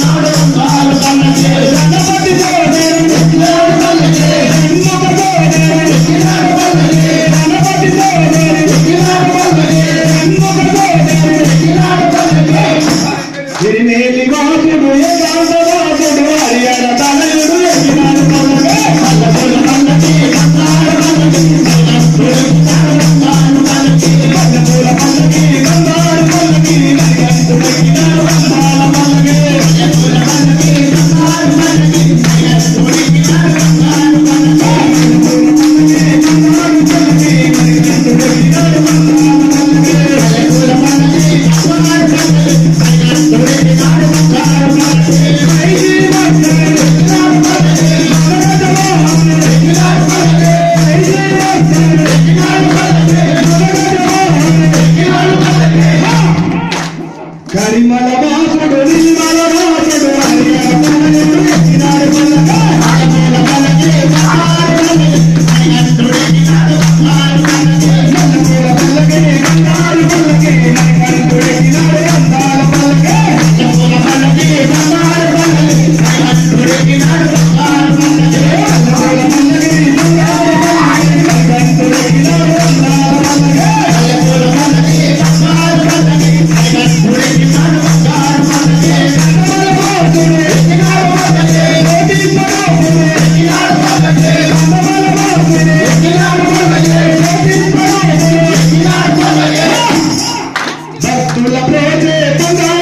not Project